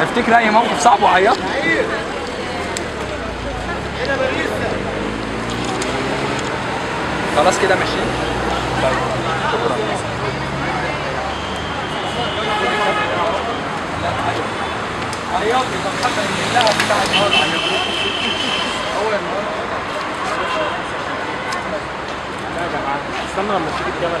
افتكر أي موقف صعب وعيطت خلاص كده ماشيين طيب شكرا عيطت طب حتى بتاع النهار عيطت اول النهار استنى لما تيجي الكاميرا